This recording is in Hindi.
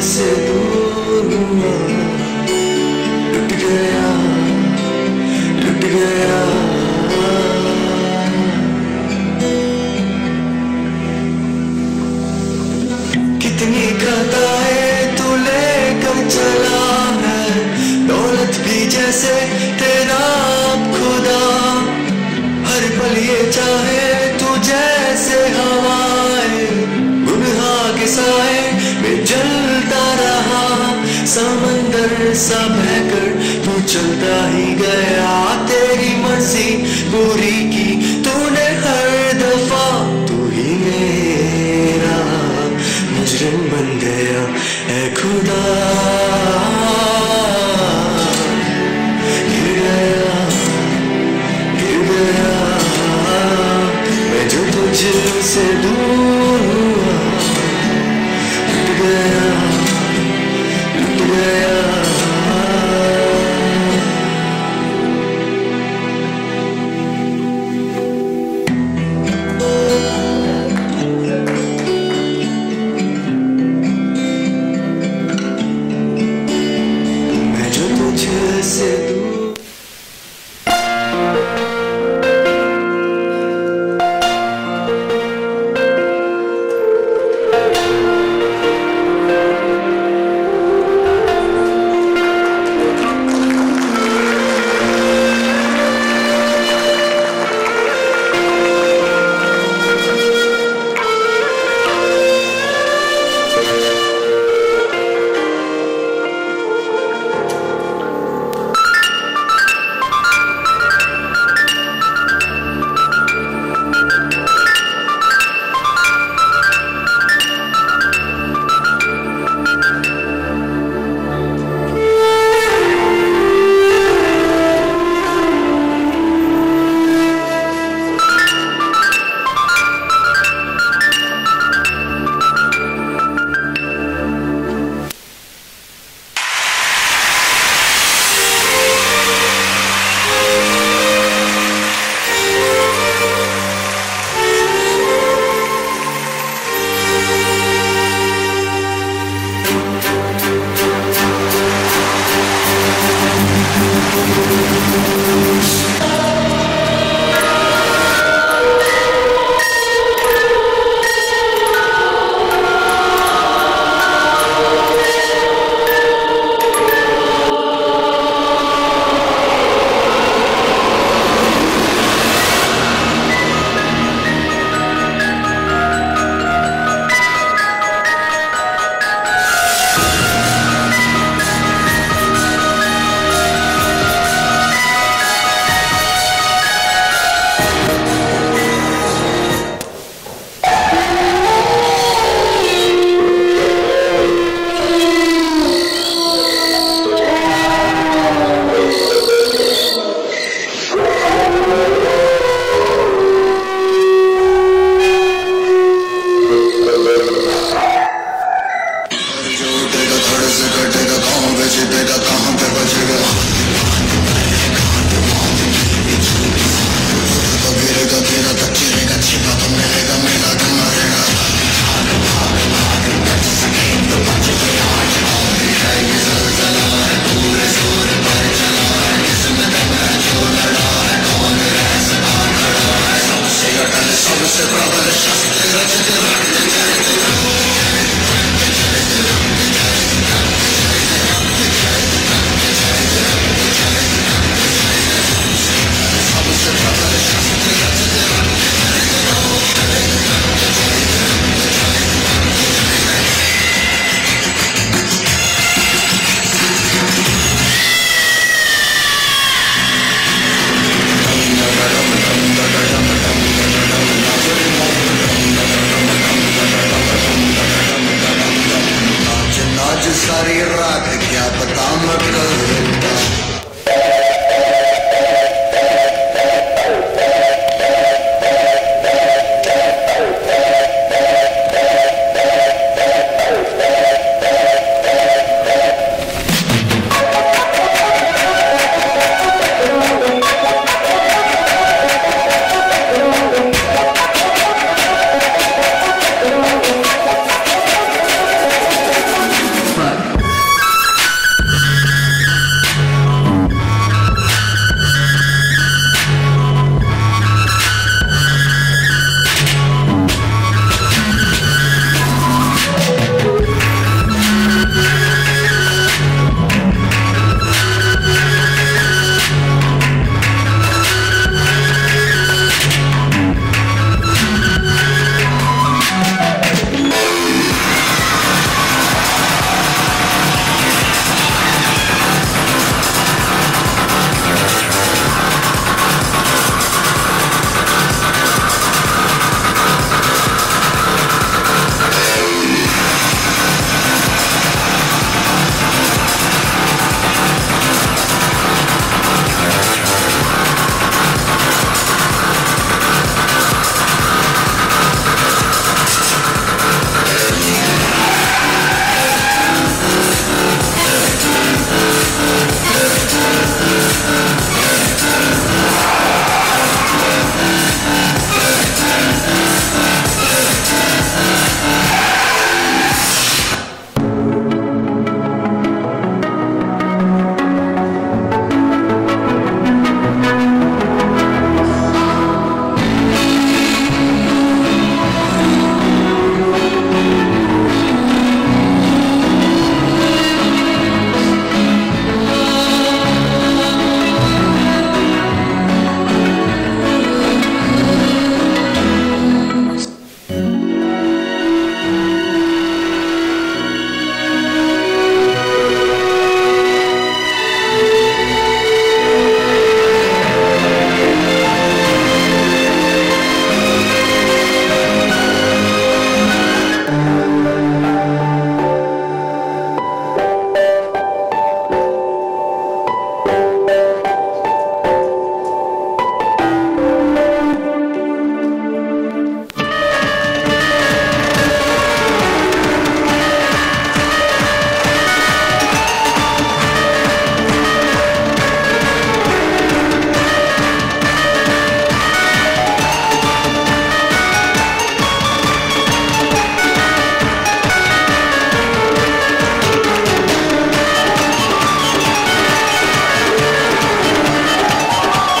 sedurnya समंदर सा बहकर तू चलता ही गया। तेरी मर्ज़ी, पूरी की तूने हर दफ़ा। तू ही मेरा मुजरिम बन गया। ए is it?